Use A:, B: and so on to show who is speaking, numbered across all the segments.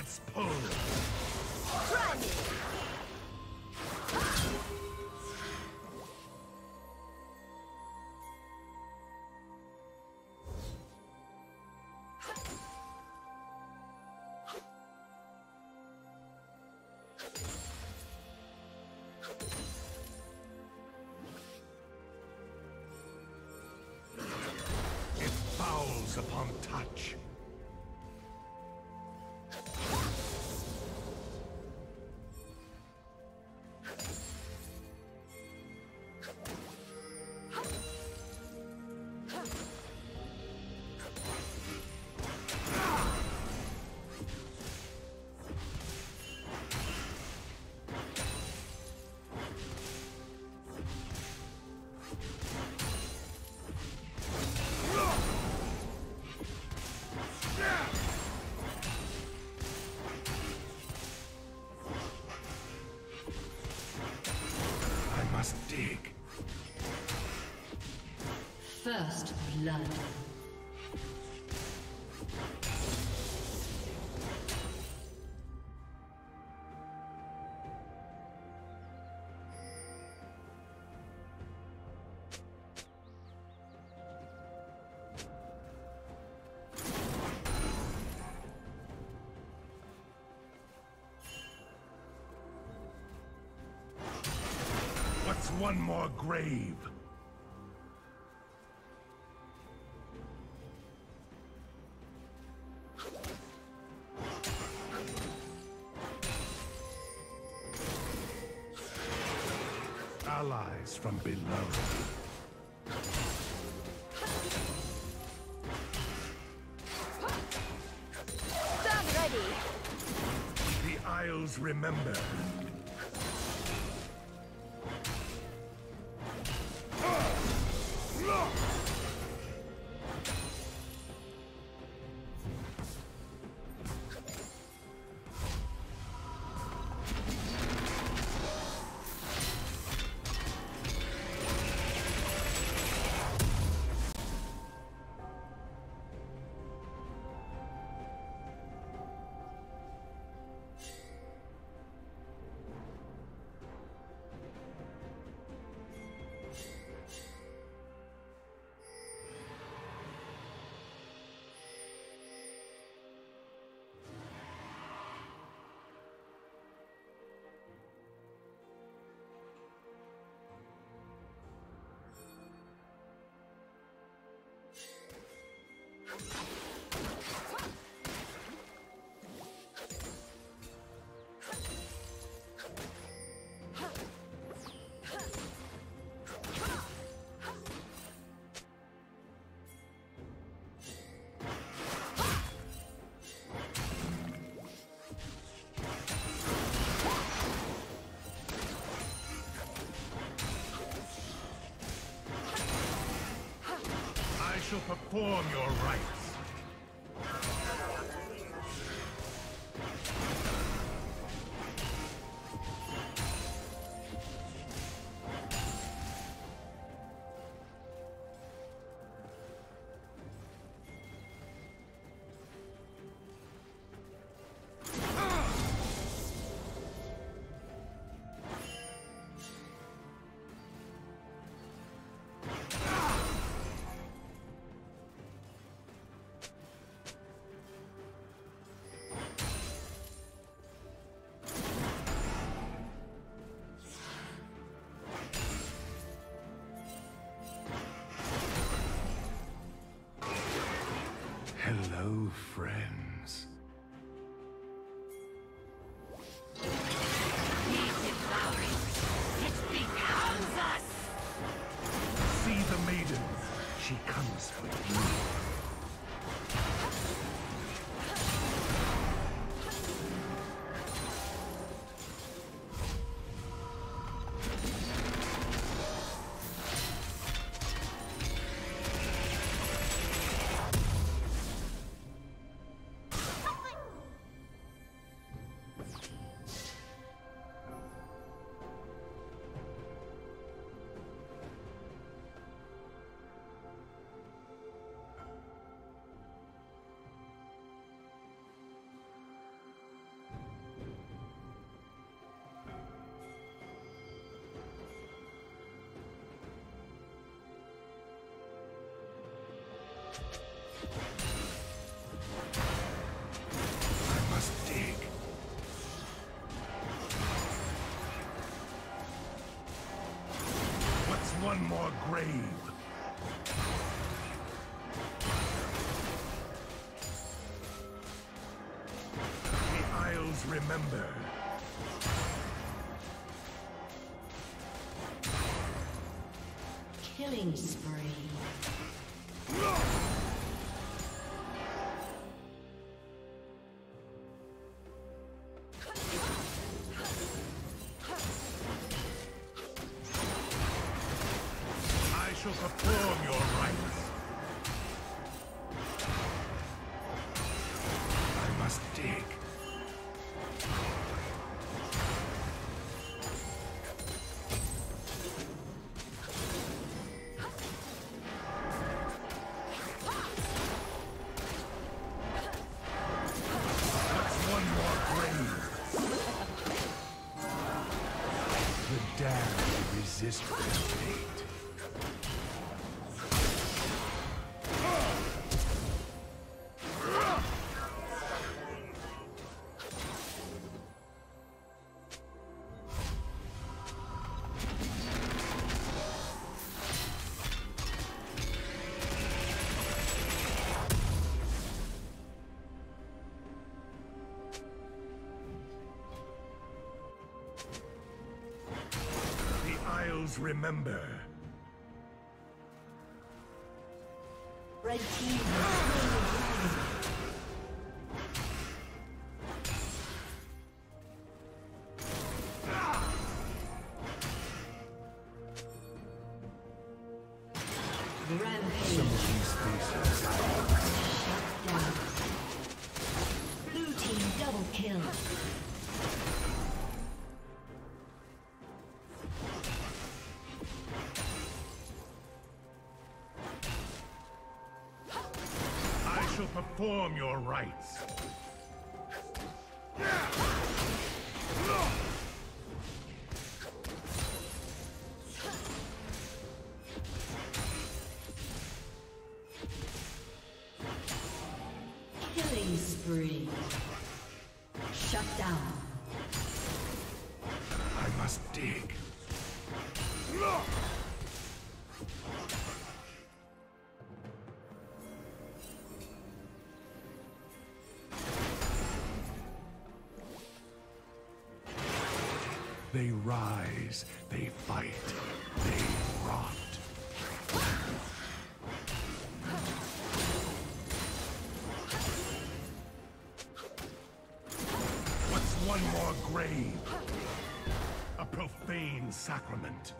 A: its pull. It upon touch.
B: First blood.
A: What's one more grave? Below. The Isles remember. Perform your rites. Hello, one more grave? The Isles remember.
B: Killing spree.
A: Isles remember.
B: Red team
A: perform your rites. They rise, they fight, they rot. What's one more grave? A profane sacrament.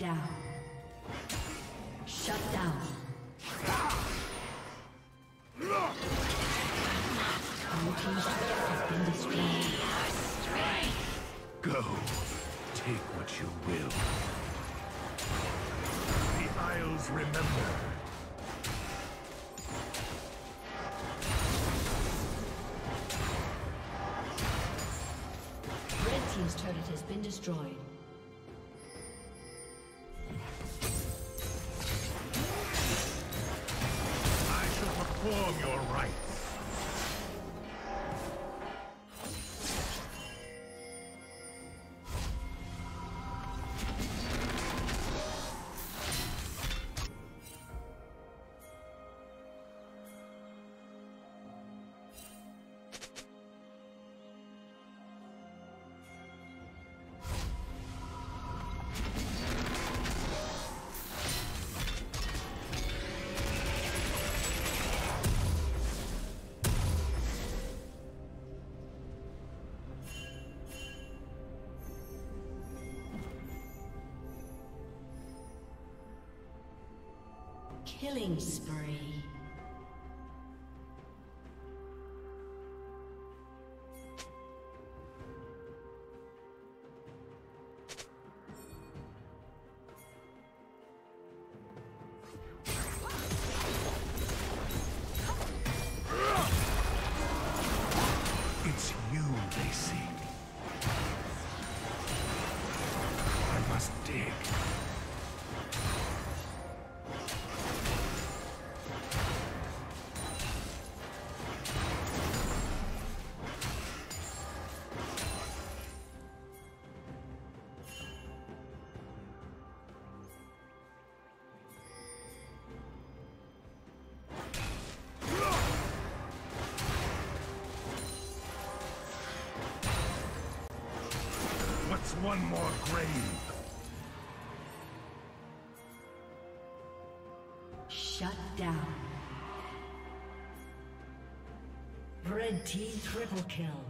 B: Down. Shut down. Blue team's has been destroyed.
A: Go. Take what you will. The Isles remember.
B: Red team's turret has been destroyed. Killing spree.
A: One more grave?
B: Shut down. Red team triple kill.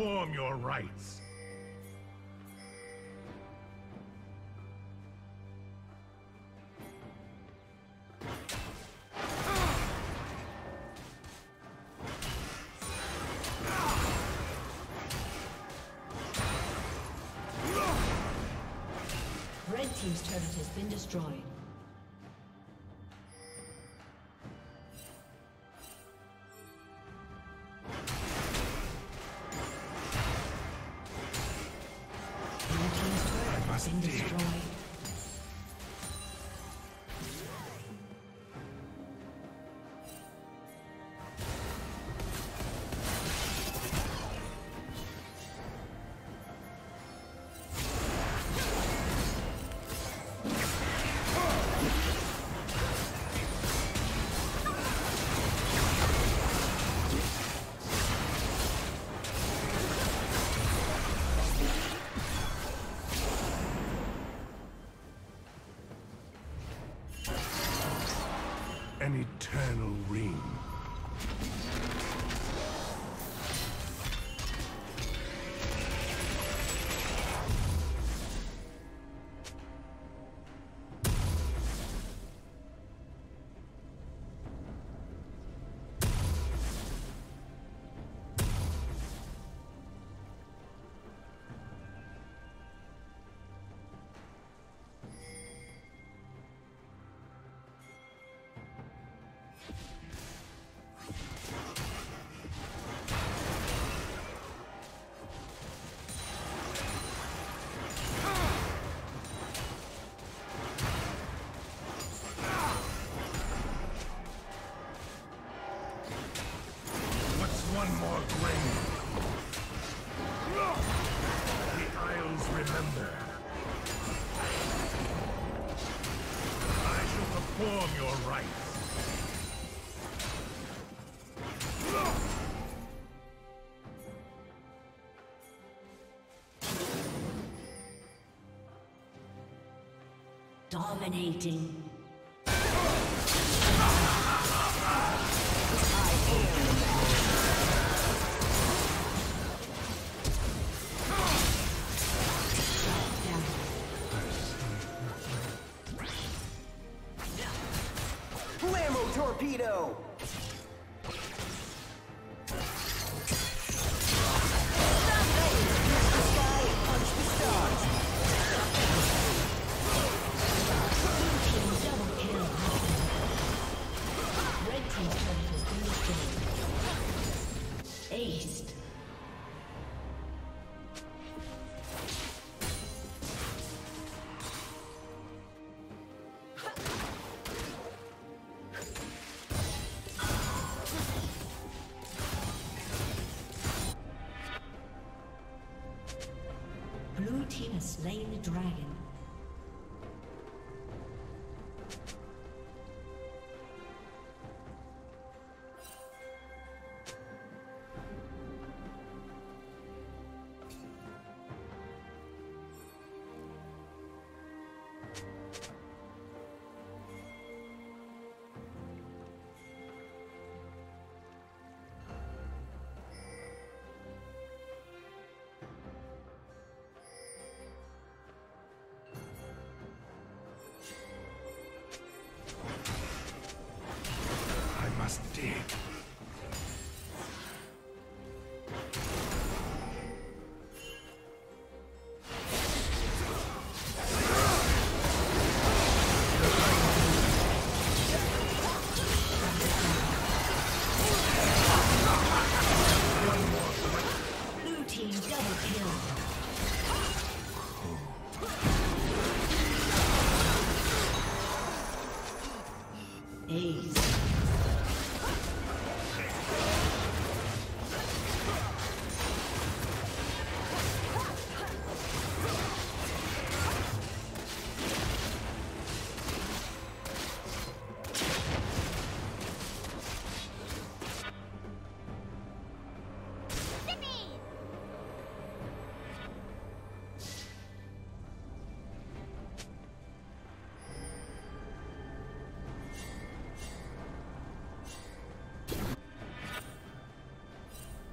A: Perform your rites.
B: Red team's turret has been destroyed.
A: Eternal ring. Perform your rites.
B: Dominating. slain the dragon.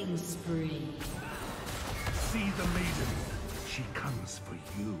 B: Spree.
A: See the maiden. She comes for you.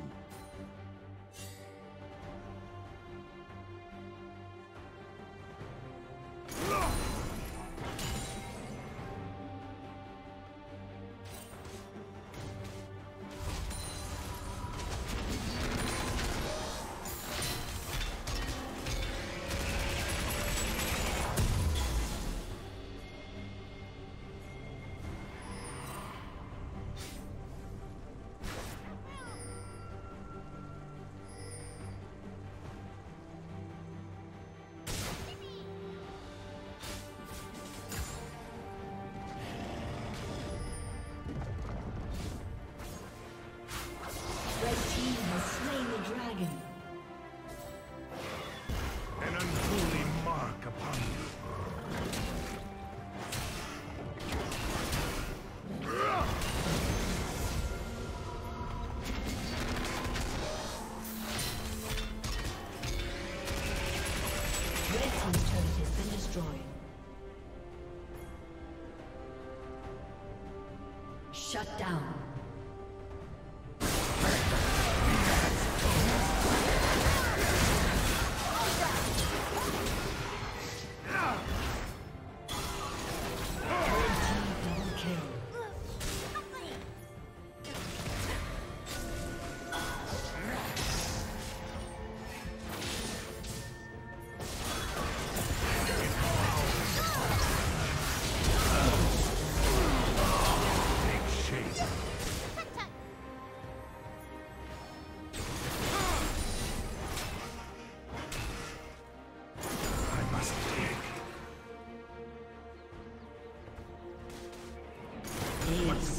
B: Shut down.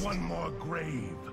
A: one more grave.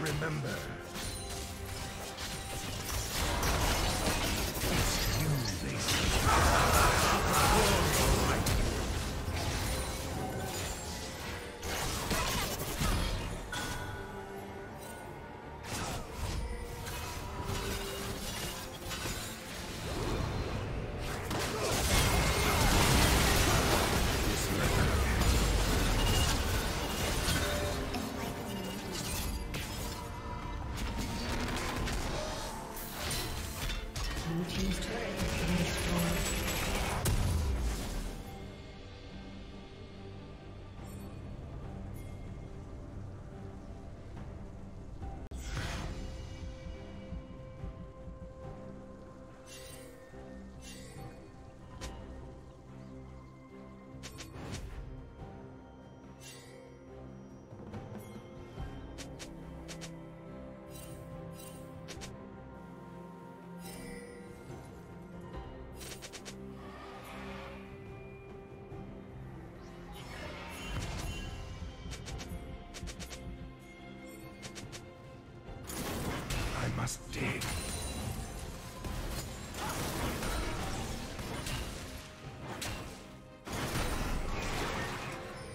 A: Remember.